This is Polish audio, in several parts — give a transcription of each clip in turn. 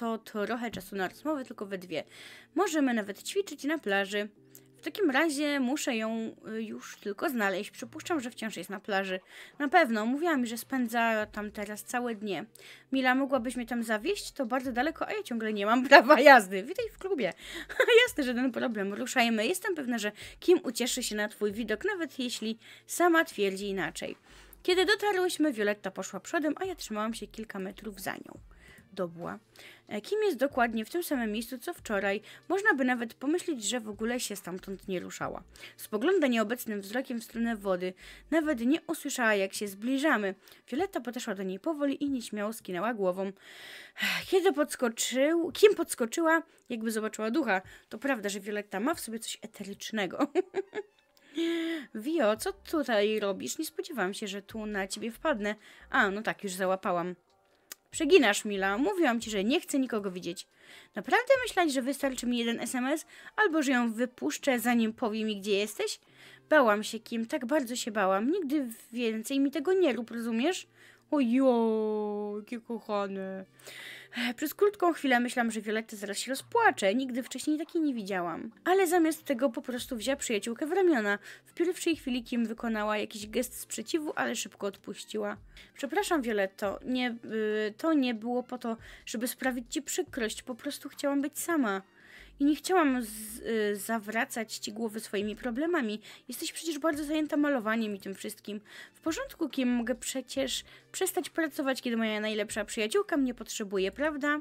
to trochę czasu na rozmowę, tylko we dwie. Możemy nawet ćwiczyć na plaży. W takim razie muszę ją y, już tylko znaleźć. Przypuszczam, że wciąż jest na plaży. Na pewno, mówiła mi, że spędza tam teraz całe dnie. Mila, mogłabyś mnie tam zawieźć? To bardzo daleko, a ja ciągle nie mam prawa jazdy. Witaj w klubie. Jasne, żaden problem. Ruszajmy. Jestem pewna, że Kim ucieszy się na twój widok, nawet jeśli sama twierdzi inaczej. Kiedy dotarłyśmy, Violetta poszła przodem, a ja trzymałam się kilka metrów za nią. Dobła. E, Kim jest dokładnie w tym samym miejscu co wczoraj. Można by nawet pomyśleć, że w ogóle się stamtąd nie ruszała. Spogląda nieobecnym wzrokiem w stronę wody. Nawet nie usłyszała, jak się zbliżamy. Violetta podeszła do niej powoli i nieśmiało skinęła głową. Kiedy podskoczył, Kim podskoczyła, jakby zobaczyła ducha. To prawda, że Violetta ma w sobie coś eterycznego. Wio, co tutaj robisz? Nie spodziewałam się, że tu na ciebie wpadnę. A, no tak, już załapałam. Przeginasz, Mila. Mówiłam ci, że nie chcę nikogo widzieć. Naprawdę myślałeś, że wystarczy mi jeden SMS, albo że ją wypuszczę, zanim powie mi, gdzie jesteś? Bałam się, Kim, tak bardzo się bałam. Nigdy więcej mi tego nie rób, rozumiesz? Ojo, jakie kochane. Ech, Przez krótką chwilę myślałam, że Violetta zaraz się rozpłacze. Nigdy wcześniej takiej nie widziałam. Ale zamiast tego po prostu wzięła przyjaciółkę w ramiona. W pierwszej chwili Kim wykonała jakiś gest sprzeciwu, ale szybko odpuściła. Przepraszam, Violetto, nie, y, to nie było po to, żeby sprawić ci przykrość. Po prostu chciałam być sama. I nie chciałam z, y, zawracać ci głowy swoimi problemami. Jesteś przecież bardzo zajęta malowaniem i tym wszystkim. W porządku, Kim, mogę przecież przestać pracować, kiedy moja najlepsza przyjaciółka mnie potrzebuje, prawda?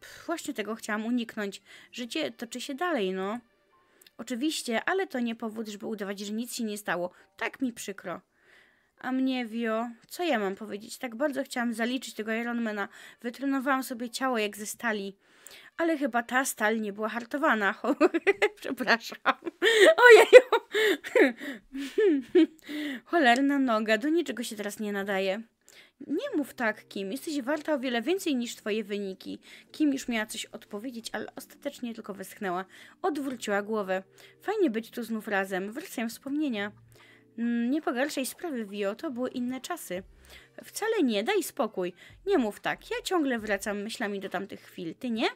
Pff, właśnie tego chciałam uniknąć. Życie toczy się dalej, no. Oczywiście, ale to nie powód, żeby udawać, że nic się nie stało. Tak mi przykro. A mnie, Wio, co ja mam powiedzieć? Tak bardzo chciałam zaliczyć tego Ironmana. Wytrenowałam sobie ciało jak ze stali. Ale chyba ta stal nie była hartowana. Przepraszam. Ojeju. Cholerna noga, do niczego się teraz nie nadaje. Nie mów tak, Kim. Jesteś warta o wiele więcej niż twoje wyniki. Kim już miała coś odpowiedzieć, ale ostatecznie tylko westchnęła. Odwróciła głowę. Fajnie być tu znów razem. Wracają wspomnienia. Mm, Nie pogarszaj sprawy, Wio, to były inne czasy. Wcale nie, daj spokój. Nie mów tak, ja ciągle wracam myślami do tamtych chwil, ty nie?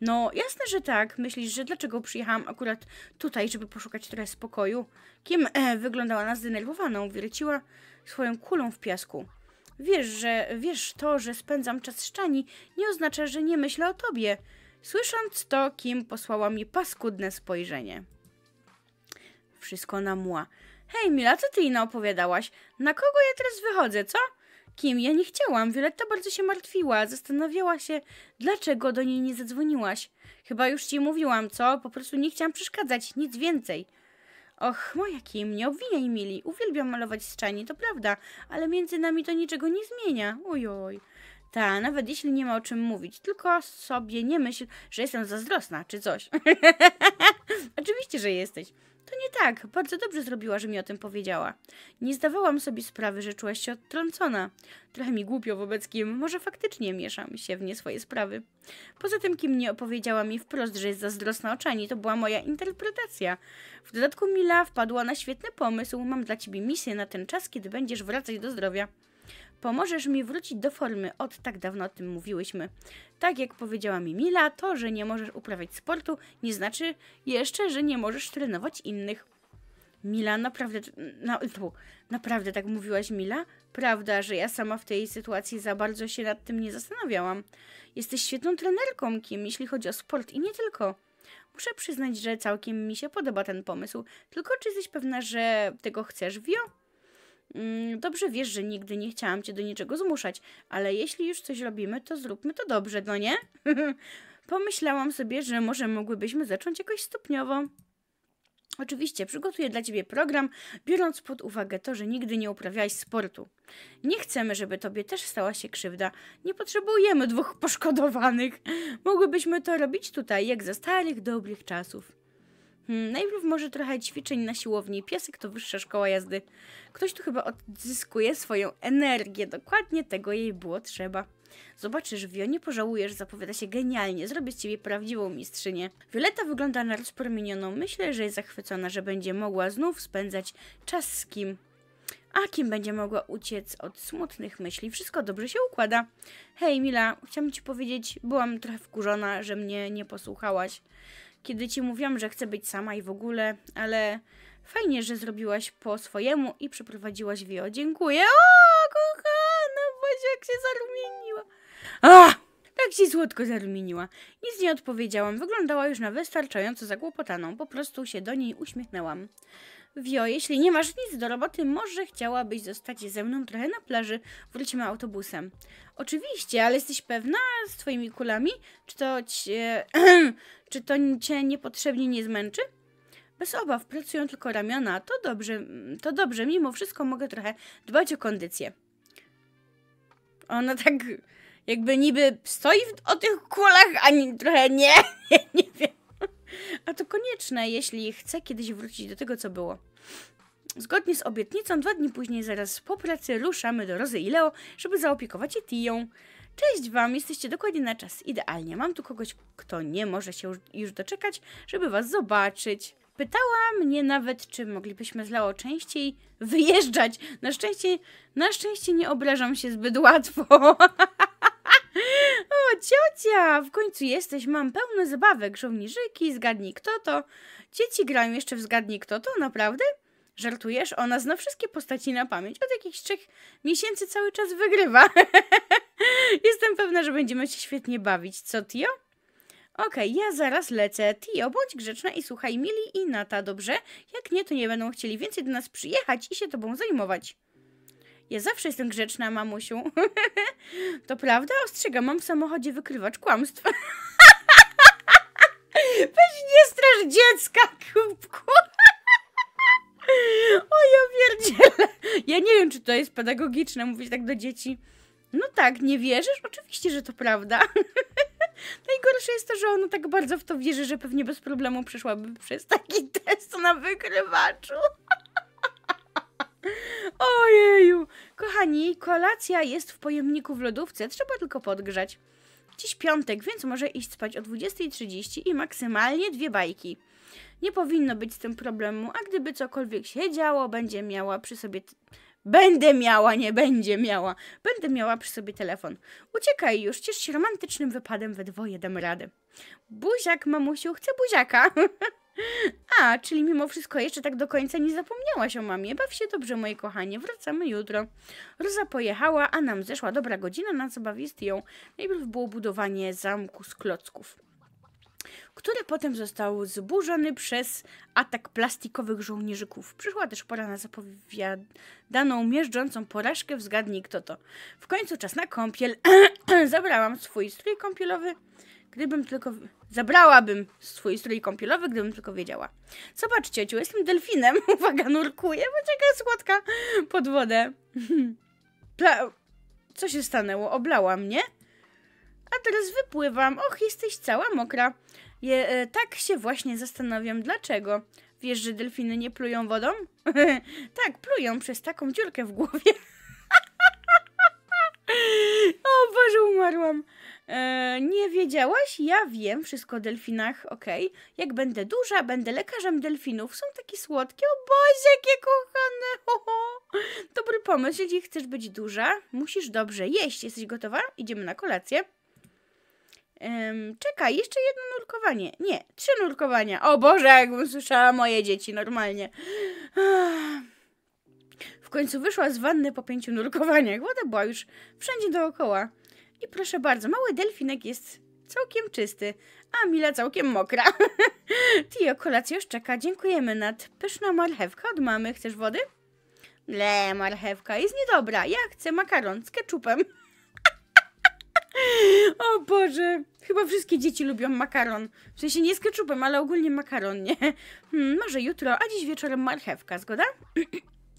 No, jasne, że tak. Myślisz, że dlaczego przyjechałam akurat tutaj, żeby poszukać trochę spokoju? Kim e, wyglądała na zdenerwowaną, wierciła swoją kulą w piasku. Wiesz, że wiesz to, że spędzam czas z Czani, nie oznacza, że nie myślę o tobie. Słysząc to, Kim posłała mi paskudne spojrzenie. Wszystko na mła. Hej, Mila, co ty ino opowiadałaś? Na kogo ja teraz wychodzę, co? Kim? Ja nie chciałam. Violetta bardzo się martwiła. Zastanawiała się, dlaczego do niej nie zadzwoniłaś. Chyba już ci mówiłam, co? Po prostu nie chciałam przeszkadzać, nic więcej. Och, moja Kim, nie obwiniaj Mili. Uwielbiam malować z czani, to prawda, ale między nami to niczego nie zmienia. Ojoj. Ta, nawet jeśli nie ma o czym mówić, tylko sobie nie myśl, że jestem zazdrosna czy coś. Oczywiście, że jesteś. To nie tak. Bardzo dobrze zrobiła, że mi o tym powiedziała. Nie zdawałam sobie sprawy, że czułaś się odtrącona. Trochę mi głupio wobec Kim. Może faktycznie mieszam się w nie swoje sprawy. Poza tym Kim nie opowiedziała mi wprost, że jest zazdrosna oczami. To była moja interpretacja. W dodatku Mila wpadła na świetny pomysł. Mam dla ciebie misję na ten czas, kiedy będziesz wracać do zdrowia. Pomożesz mi wrócić do formy. Od tak dawno o tym mówiłyśmy. Tak jak powiedziała mi Mila, to, że nie możesz uprawiać sportu, nie znaczy jeszcze, że nie możesz trenować innych. Mila, naprawdę, na, naprawdę tak mówiłaś, Mila? Prawda, że ja sama w tej sytuacji za bardzo się nad tym nie zastanawiałam. Jesteś świetną trenerką, Kim, jeśli chodzi o sport i nie tylko. Muszę przyznać, że całkiem mi się podoba ten pomysł. Tylko czy jesteś pewna, że tego chcesz, Wio? Mm, Dobrze wiesz, że nigdy nie chciałam cię do niczego zmuszać, ale jeśli już coś robimy, to zróbmy to dobrze, no nie? Pomyślałam sobie, że może mogłybyśmy zacząć jakoś stopniowo. Oczywiście przygotuję dla ciebie program, biorąc pod uwagę to, że nigdy nie uprawiałaś sportu. Nie chcemy, żeby tobie też stała się krzywda. Nie potrzebujemy dwóch poszkodowanych. Mogłybyśmy to robić tutaj, jak za starych, dobrych czasów. Hmm, najpierw może trochę ćwiczeń na siłowni. Piesek to wyższa szkoła jazdy. Ktoś tu chyba odzyskuje swoją energię. Dokładnie tego jej było trzeba. Zobaczysz, Wio, nie pożałujesz, zapowiada się genialnie. Zrobię z ciebie prawdziwą mistrzynię. Violeta wygląda na rozpromienioną. Myślę, że jest zachwycona, że będzie mogła znów spędzać czas z kim. A kim będzie mogła uciec od smutnych myśli. Wszystko dobrze się układa. Hej, Mila, chciałam ci powiedzieć, byłam trochę wkurzona, że mnie nie posłuchałaś. Kiedy ci mówiłam, że chcę być sama i w ogóle, ale fajnie, że zrobiłaś po swojemu i przeprowadziłaś Wio. Dziękuję. O, kochana, Boże, jak się zarumieniła. A! Tak się słodko zarumieniła. Nic nie odpowiedziałam. Wyglądała już na wystarczająco zakłopotaną. Po prostu się do niej uśmiechnęłam. Wio, jeśli nie masz nic do roboty, może chciałabyś zostać ze mną trochę na plaży. Wrócimy autobusem. Oczywiście, ale jesteś pewna z twoimi kulami? Czy to cię... czy to cię niepotrzebnie nie zmęczy? Bez obaw, pracują tylko ramiona. To dobrze, to dobrze. Mimo wszystko mogę trochę dbać o kondycję. Ona tak jakby niby stoi w, o tych kulach, ani trochę nie, nie, nie wiem. A to konieczne, jeśli chce kiedyś wrócić do tego, co było. Zgodnie z obietnicą, dwa dni później, zaraz po pracy, ruszamy do Rozy i Leo, żeby zaopiekować się Tiją. Cześć Wam, jesteście dokładnie na czas. Idealnie. Mam tu kogoś, kto nie może się już, doczekać, żeby Was zobaczyć. Pytała mnie nawet, czy moglibyśmy z Leo częściej wyjeżdżać. Na szczęście, na szczęście nie obrażam się zbyt łatwo. o, ciocia, w końcu jesteś, mam pełne zabawek, żołnierzyki, zgadnij kto to. Dzieci grają jeszcze w zgadnij kto to, naprawdę? Żartujesz? Ona zna wszystkie postaci na pamięć. Od jakichś trzech miesięcy cały czas wygrywa. Jestem pewna, że będziemy się świetnie bawić. Co, Tio? Okej, okay, ja zaraz lecę. Tio, bądź grzeczna i słuchaj Mili i Nata, dobrze? Jak nie, to nie będą chcieli więcej do nas przyjechać i się tobą zajmować. Ja zawsze jestem grzeczna, mamusiu. to prawda? Ostrzegam, mam w samochodzie wykrywacz kłamstw. Weź nie straż dziecka, kubku. o ja pierdzielę. Ja nie wiem, czy to jest pedagogiczne mówić tak do dzieci. No tak, nie wierzysz? Oczywiście, że to prawda. Najgorsze jest to, że ona tak bardzo w to wierzy, że pewnie bez problemu przeszłaby przez taki test na wykrywaczu. Ojeju! Kochani, kolacja jest w pojemniku w lodówce, trzeba tylko podgrzać. Dziś piątek, więc może iść spać o 20.30 i maksymalnie dwie bajki. Nie powinno być z tym problemu, a gdyby cokolwiek się działo, będzie miała przy sobie... Będę miała, nie będzie miała. Będę miała przy sobie telefon. Uciekaj już, ciesz się romantycznym wypadem we dwoje dam radę. Buziak, mamusiu, chcę buziaka. A, czyli mimo wszystko jeszcze tak do końca nie zapomniałaś o mamie. Baw się dobrze, moje kochanie. Wracamy jutro. Roza pojechała, a nam zeszła dobra godzina na zabawie Tią. Najpierw było budowanie zamku z klocków który potem został zburzony przez atak plastikowych żołnierzyków. Przyszła też pora na zapowiadaną miażdżącą porażkę w Zgadnij kto to. W końcu czas na kąpiel. Zabrałam swój strój kąpielowy, gdybym tylko... Zabrałabym swój strój kąpielowy, gdybym tylko wiedziała. Zobacz, ciociu, jestem delfinem. Uwaga, nurkuję, bo czeka słodka pod wodę. Pla... Co się stanęło? Oblała mnie? A teraz wypływam. Och, jesteś cała mokra. Je, e, tak się właśnie zastanawiam, dlaczego. Wiesz, że delfiny nie plują wodą? tak, plują przez taką dziurkę w głowie. o Boże, umarłam. E, nie wiedziałaś? Ja wiem wszystko o delfinach, okej. Okay. Jak będę duża, będę lekarzem delfinów. Są takie słodkie. O Boże, jakie kochane. Ho, ho. Dobry pomysł. Jeśli chcesz być duża, musisz dobrze jeść. Jesteś gotowa? Idziemy na kolację. Um, czekaj, jeszcze jedno nurkowanie. Nie, trzy nurkowania. O Boże, jakbym słyszała moje dzieci normalnie. W końcu wyszła z wanny po pięciu nurkowaniach. Woda była już wszędzie dookoła. I proszę bardzo, mały delfinek jest całkiem czysty, a Mila całkiem mokra. Tio, kolacja już czeka. Dziękujemy nad pyszną marchewkę od mamy. Chcesz wody? Le, marchewka jest niedobra. Ja chcę makaron z keczupem. O Boże, chyba wszystkie dzieci lubią makaron. W sensie nie z keczupem, ale ogólnie makaron, nie? Hmm, może jutro, a dziś wieczorem marchewka, zgoda?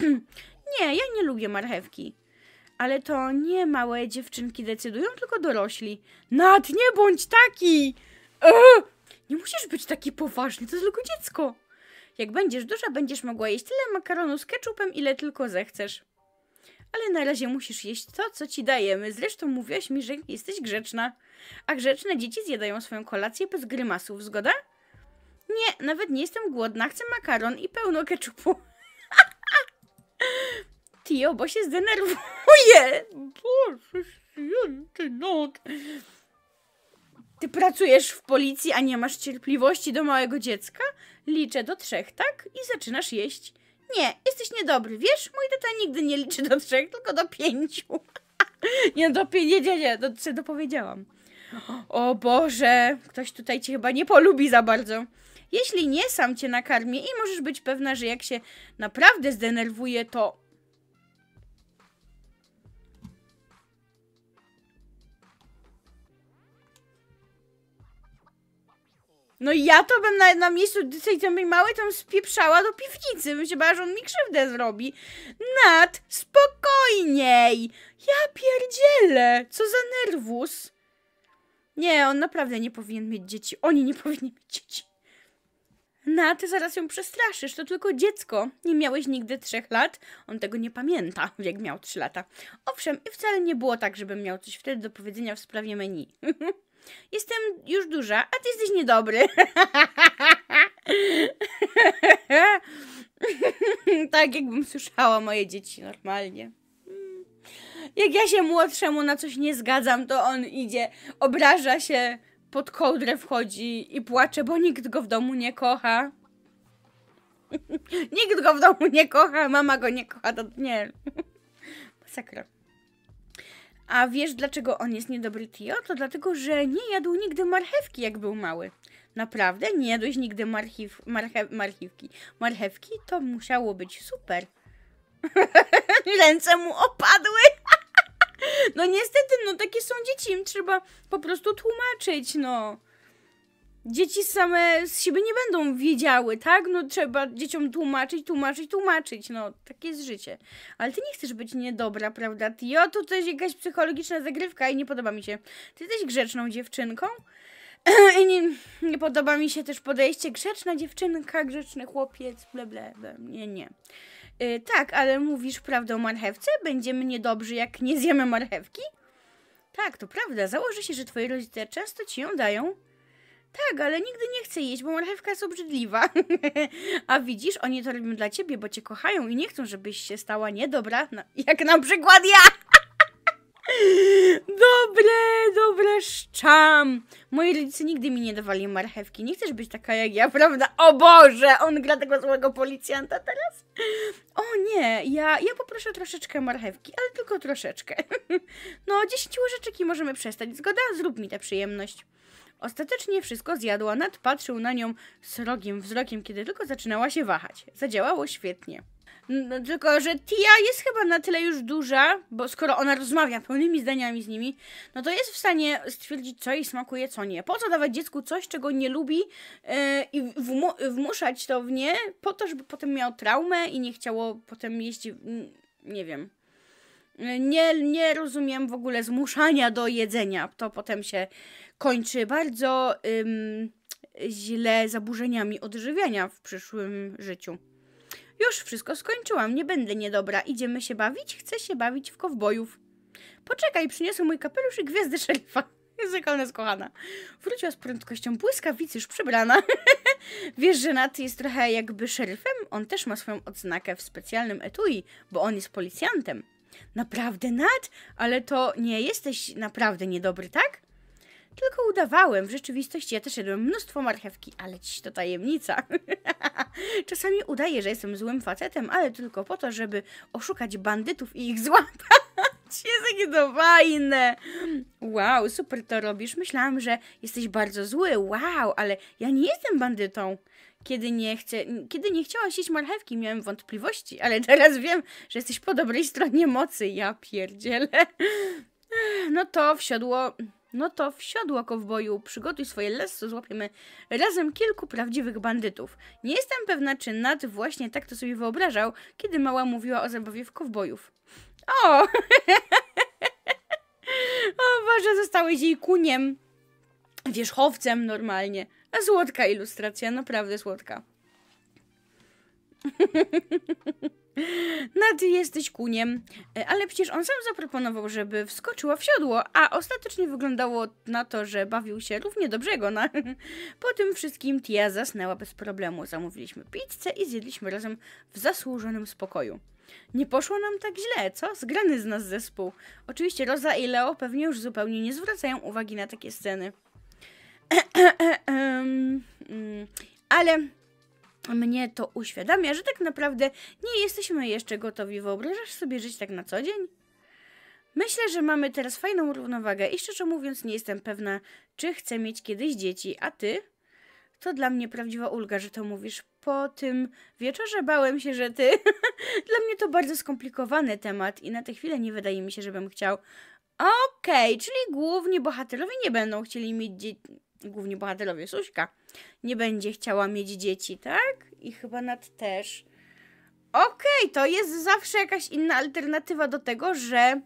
nie, ja nie lubię marchewki. Ale to nie małe dziewczynki decydują, tylko dorośli. Nad, nie bądź taki! Ugh! Nie musisz być taki poważny, to tylko dziecko. Jak będziesz duża, będziesz mogła jeść tyle makaronu z ketchupem, ile tylko zechcesz. Ale na razie musisz jeść to, co ci dajemy. Zresztą mówiłaś mi, że jesteś grzeczna. A grzeczne dzieci zjadają swoją kolację bez grymasów, zgoda? Nie, nawet nie jestem głodna. Chcę makaron i pełno ketchupu. Tio, bo się zdenerwuje. Boże święty, no. Ty pracujesz w policji, a nie masz cierpliwości do małego dziecka? Liczę do trzech, tak? I zaczynasz jeść. Nie, jesteś niedobry, wiesz? Mój tata nigdy nie liczy do trzech, tylko do pięciu. nie, do pięciu, nie, nie, nie, do, co dopowiedziałam. O Boże, ktoś tutaj cię chyba nie polubi za bardzo. Jeśli nie, sam cię nakarmię i możesz być pewna, że jak się naprawdę zdenerwuje, to No ja to bym na, na miejscu tej tej małej tam spieprzała do piwnicy. Bym się bała, że on mi krzywdę zrobi. Nat, spokojniej! Ja pierdzielę! Co za nerwus! Nie, on naprawdę nie powinien mieć dzieci. Oni nie powinni mieć dzieci. Nat, zaraz ją przestraszysz. To tylko dziecko. Nie miałeś nigdy trzech lat. On tego nie pamięta, jak miał trzy lata. Owszem, i wcale nie było tak, żebym miał coś wtedy do powiedzenia w sprawie menu. Jestem już duża, a ty jesteś niedobry. tak jakbym słyszała moje dzieci normalnie. Jak ja się młodszemu na coś nie zgadzam, to on idzie, obraża się, pod kołdrę wchodzi i płacze, bo nikt go w domu nie kocha. nikt go w domu nie kocha, mama go nie kocha, to nie. Masakra. A wiesz, dlaczego on jest niedobry Tio? To dlatego, że nie jadł nigdy marchewki, jak był mały. Naprawdę? Nie jadłeś nigdy marchiw, marche, marchiwki. Marchewki? To musiało być super. Ręce mu opadły. no niestety, no takie są dzieci, im trzeba po prostu tłumaczyć, no dzieci same z siebie nie będą wiedziały, tak? No trzeba dzieciom tłumaczyć, tłumaczyć, tłumaczyć. No, takie jest życie. Ale ty nie chcesz być niedobra, prawda? Tio, to też jakaś psychologiczna zagrywka i nie podoba mi się. Ty jesteś grzeczną dziewczynką. I nie, nie podoba mi się też podejście grzeczna dziewczynka, grzeczny chłopiec, ble, ble, ble. Nie, nie. Yy, tak, ale mówisz prawdę o marchewce? Będziemy niedobrzy, jak nie zjemy marchewki? Tak, to prawda. Założę się, że twoi rodzice często ci ją dają. Tak, ale nigdy nie chcę jeść, bo marchewka jest obrzydliwa. A widzisz, oni to robią dla ciebie, bo cię kochają i nie chcą, żebyś się stała niedobra, jak na przykład ja. dobre, dobre szczam. Moi rodzice nigdy mi nie dawali marchewki. Nie chcesz być taka jak ja, prawda? O Boże, on gra tego złego policjanta teraz? O nie, ja, ja poproszę troszeczkę marchewki, ale tylko troszeczkę. no, 10 łyżeczek i możemy przestać. Zgoda? Zrób mi tę przyjemność. Ostatecznie wszystko zjadła, Nat patrzył na nią srogim wzrokiem, kiedy tylko zaczynała się wahać. Zadziałało świetnie. No, tylko, że Tia jest chyba na tyle już duża, bo skoro ona rozmawia pełnymi zdaniami z nimi, no to jest w stanie stwierdzić, co jej smakuje, co nie. Po co dawać dziecku coś, czego nie lubi yy, i wmu wmuszać to w nie, po to, żeby potem miał traumę i nie chciało potem jeść, nie wiem. Nie, nie rozumiem w ogóle zmuszania do jedzenia. To potem się kończy bardzo ym, źle zaburzeniami odżywiania w przyszłym życiu. Już wszystko skończyłam, nie będę niedobra. Idziemy się bawić? Chcę się bawić w kowbojów. Poczekaj, przyniosę mój kapelusz i gwiazdę szeryfa. Jest ona kochana. Wróciła z prędkością błyskawicy, już przebrana. Wiesz, że Nat jest trochę jakby szeryfem? On też ma swoją odznakę w specjalnym etui, bo on jest policjantem. Naprawdę, Nat? Ale to nie jesteś naprawdę niedobry, tak? Tylko udawałem. W rzeczywistości ja też jadłem mnóstwo marchewki, ale dziś to tajemnica. Czasami udaję, że jestem złym facetem, ale tylko po to, żeby oszukać bandytów i ich złapać. Jest to fajne. Wow, super to robisz. Myślałam, że jesteś bardzo zły. Wow, ale ja nie jestem bandytą. Kiedy nie, chcę, kiedy nie chciałaś jeść marchewki, miałem wątpliwości, ale teraz wiem, że jesteś po dobrej stronie mocy. Ja pierdzielę. No to wsiodło no to w siodło kowboju, przygotuj swoje lasso, złapiemy razem kilku prawdziwych bandytów. Nie jestem pewna, czy Nat właśnie tak to sobie wyobrażał, kiedy mała mówiła o zabawie w kowbojów. O! o Boże, zostałeś jej kuniem. wierzchowcem normalnie. A słodka ilustracja, naprawdę słodka. Ty jesteś kuniem, E, ale przecież on sam zaproponował, żeby wskoczyła w siodło, a ostatecznie wyglądało na to, że bawił się równie dobrze jak ona. Po tym wszystkim Tia zasnęła bez problemu. Zamówiliśmy pizzę i zjedliśmy razem w zasłużonym spokoju. Nie poszło nam tak źle, co? Zgrany z nas zespół. Oczywiście Roza i Leo pewnie już zupełnie nie zwracają uwagi na takie sceny. Mm, ale mnie to uświadamia, że tak naprawdę nie jesteśmy jeszcze gotowi. Wyobrażasz sobie żyć tak na co dzień? Myślę, że mamy teraz fajną równowagę i szczerze mówiąc nie jestem pewna, czy chcę mieć kiedyś dzieci, a ty? To dla mnie prawdziwa ulga, że to mówisz. Po tym wieczorze bałem się, że ty. dla mnie to bardzo skomplikowany temat i na tę chwilę nie wydaje mi się, żebym chciał. Okej, czyli główni bohaterowie nie będą chcieli mieć dzieci. Główni bohaterowie, Suśka, nie będzie chciała mieć dzieci, tak? I chyba Nat też. Okej, to jest zawsze jakaś inna alternatywa do tego, że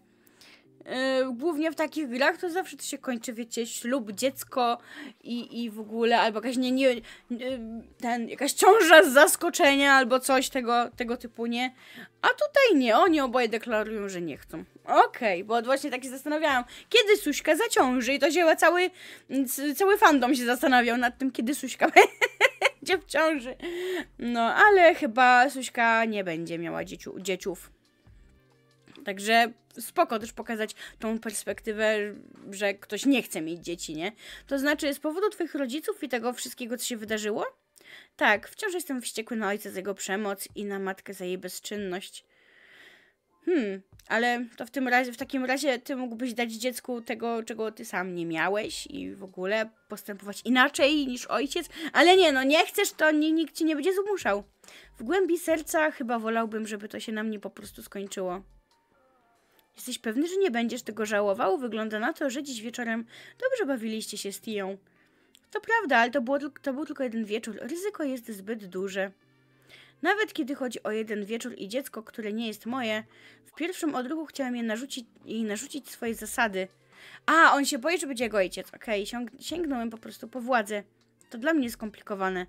głównie w takich grach to zawsze to się kończy, wiecie, ślub, dziecko i, i w ogóle, albo jakaś nie, nie, nie, ten, jakaś ciąża z zaskoczenia, albo coś tego, tego typu, nie? A tutaj nie, oni oboje deklarują, że nie chcą. Okej, bo właśnie tak się zastanawiałam, kiedy Suśka zaciąży i to się cały, cały fandom się zastanawiał nad tym, kiedy Suśka będzie w ciąży. No, ale chyba Suśka nie będzie miała dzieciu, dzieciów. Także spoko też pokazać tą perspektywę, że ktoś nie chce mieć dzieci, nie? To znaczy z powodu twoich rodziców i tego wszystkiego, co się wydarzyło? Tak, wciąż jestem wściekły na ojca za jego przemoc i na matkę za jej bezczynność. Hmm, ale to w tym razie, w takim razie ty mógłbyś dać dziecku tego, czego ty sam nie miałeś i w ogóle postępować inaczej niż ojciec, ale nie, no nie chcesz, to nikt ci nie będzie zmuszał. W głębi serca chyba wolałbym, żeby to się na mnie po prostu skończyło. Jesteś pewny, że nie będziesz tego żałował? Wygląda na to, że dziś wieczorem dobrze bawiliście się z Tiją. To prawda, ale to, było, to był tylko jeden wieczór. Ryzyko jest zbyt duże. Nawet kiedy chodzi o jeden wieczór i dziecko, które nie jest moje, w pierwszym odruchu chciałem je narzucić, jej narzucić swoje zasady. A, on się boi, że będzie jego ojciec. Okej, sięg- sięgnąłem po prostu po władzę. To dla mnie skomplikowane.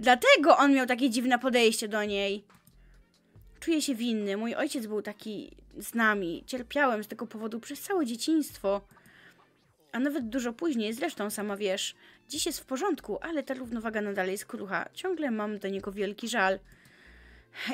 Dlatego on miał takie dziwne podejście do niej. Czuję się winny. Mój ojciec był taki z nami. Cierpiałem z tego powodu przez całe dzieciństwo. A nawet dużo później, zresztą sama wiesz. Dziś jest w porządku, ale ta równowaga nadal jest krucha. Ciągle mam do niego wielki żal.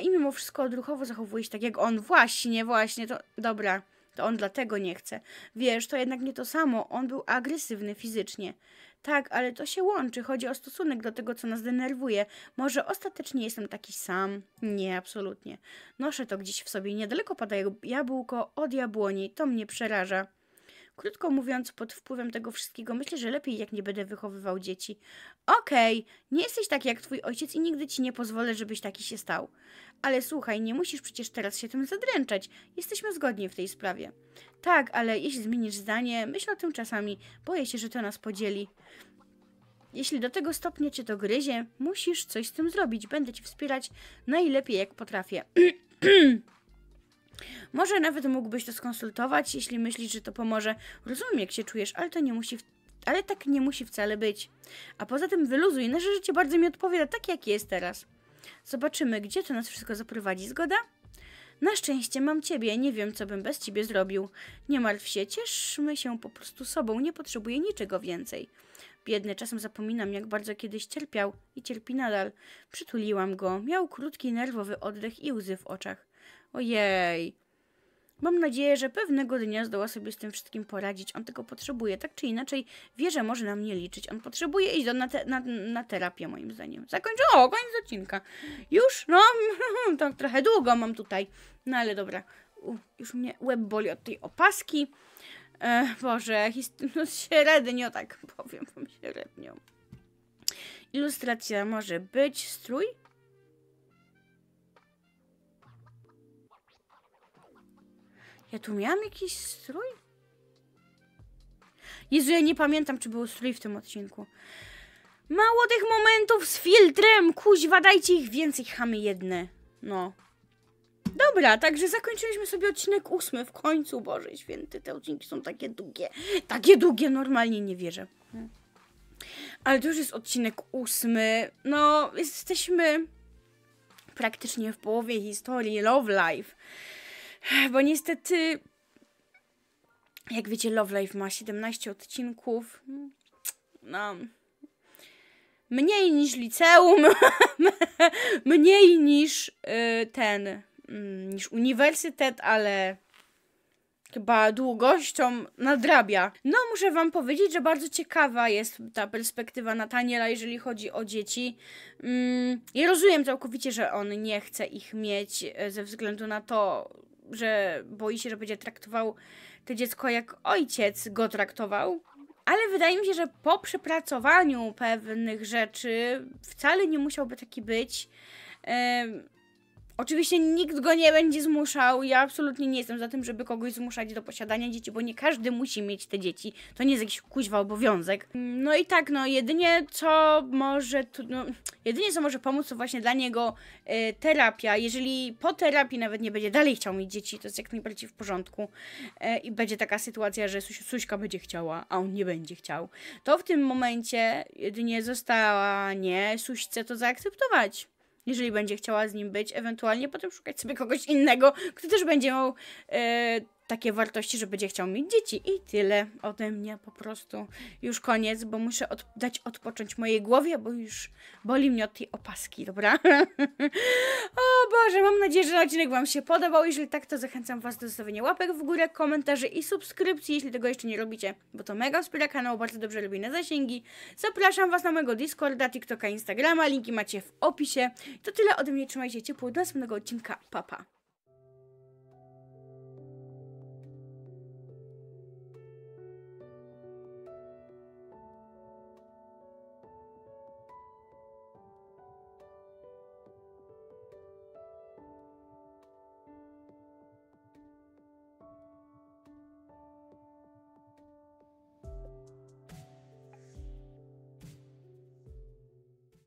I mimo wszystko odruchowo zachowuje się tak jak on. Właśnie, właśnie, to dobra. To on dlatego nie chce. Wiesz, to jednak nie to samo. On był agresywny fizycznie. Tak, ale to się łączy. Chodzi o stosunek do tego, co nas denerwuje. Może ostatecznie jestem taki sam? Nie, absolutnie. Noszę to gdzieś w sobie. Niedaleko pada jab- jabłko od jabłoni. To mnie przeraża. Krótko mówiąc, pod wpływem tego wszystkiego myślę, że lepiej jak nie będę wychowywał dzieci. Okej, nie jesteś taki jak twój ojciec i nigdy ci nie pozwolę, żebyś taki się stał. Ale słuchaj, nie musisz przecież teraz się tym zadręczać. Jesteśmy zgodni w tej sprawie. Tak, ale jeśli zmienisz zdanie, myśl o tym czasami. Boję się, że to nas podzieli. Jeśli do tego stopnia cię to gryzie, musisz coś z tym zrobić. Będę ci wspierać najlepiej jak potrafię. Może nawet mógłbyś to skonsultować, jeśli myślisz, że to pomoże. Rozumiem, jak się czujesz, ale to nie musi. Ale tak nie musi wcale być. A poza tym wyluzuj, nasze życie bardzo mi odpowiada, tak jak jest teraz. Zobaczymy, gdzie to nas wszystko zaprowadzi, zgoda? Na szczęście mam ciebie, nie wiem, co bym bez ciebie zrobił. Nie martw się, cieszmy się po prostu sobą, nie potrzebuję niczego więcej. Biedny, czasem zapominam, jak bardzo kiedyś cierpiał i cierpi nadal. Przytuliłam go, miał krótki, nerwowy oddech i łzy w oczach. Ojej. Mam nadzieję, że pewnego dnia zdoła sobie z tym wszystkim poradzić. On tego potrzebuje, tak czy inaczej wie, że może na mnie liczyć. On potrzebuje iść do, na, te, na, na terapię, moim zdaniem. Zakończę, o, koniec odcinka. Już? No, tak trochę długo mam tutaj. No ale dobra, U, już mnie łeb boli od tej opaski. E, Boże, no, średnio tak powiem, wam średnio. Ilustracja może być strój? Ja tu miałam jakiś strój? Jezu, ja nie pamiętam, czy był strój w tym odcinku. Mało tych momentów z filtrem! Kuźwa, dajcie ich więcej, chamy jedne. No. Dobra, także zakończyliśmy sobie odcinek ósmy w końcu. Boże święty, te odcinki są takie długie. Takie długie, normalnie nie wierzę. Ale to już jest odcinek ósmy. No, jesteśmy praktycznie w połowie historii Love Life. Bo niestety, jak wiecie, Love Life ma 17 odcinków. No. Mniej niż liceum, mniej niż y, ten, mm, niż uniwersytet, ale chyba długością nadrabia. No, muszę wam powiedzieć, że bardzo ciekawa jest ta perspektywa Nataniela, jeżeli chodzi o dzieci. Mm, ja rozumiem całkowicie, że on nie chce ich mieć e, ze względu na to, że boi się, że będzie traktował to dziecko jak ojciec go traktował. Ale wydaje mi się, że po przepracowaniu pewnych rzeczy wcale nie musiałby taki być. Em, Oczywiście nikt go nie będzie zmuszał. Ja absolutnie nie jestem za tym, żeby kogoś zmuszać do posiadania dzieci, bo nie każdy musi mieć te dzieci. To nie jest jakiś kuźwa obowiązek. No i tak, no jedynie co może, no, jedynie co może pomóc, to właśnie dla niego e, terapia. Jeżeli po terapii nawet nie będzie dalej chciał mieć dzieci, to jest jak najbardziej w porządku. E, I będzie taka sytuacja, że Suś, Suśka będzie chciała, a on nie będzie chciał. To w tym momencie jedynie zostanie Suśce to zaakceptować jeżeli będzie chciała z nim być, ewentualnie potem szukać sobie kogoś innego, kto też będzie miał e, takie wartości, że będzie chciał mieć dzieci. I tyle ode mnie po prostu. Już koniec, bo muszę od, dać odpocząć mojej głowie, bo już boli mnie od tej opaski, dobra? o Boże, nadzieję, że odcinek Wam się podobał. Jeżeli tak, to zachęcam Was do zostawienia łapek w górę, komentarzy i subskrypcji, jeśli tego jeszcze nie robicie, bo to mega wspiera kanał, bardzo dobrze robi na zasięgi. Zapraszam Was na mojego Discorda, TikToka, Instagrama, linki macie w opisie. To tyle ode mnie, trzymajcie ciepło, do następnego odcinka, papa. Pa.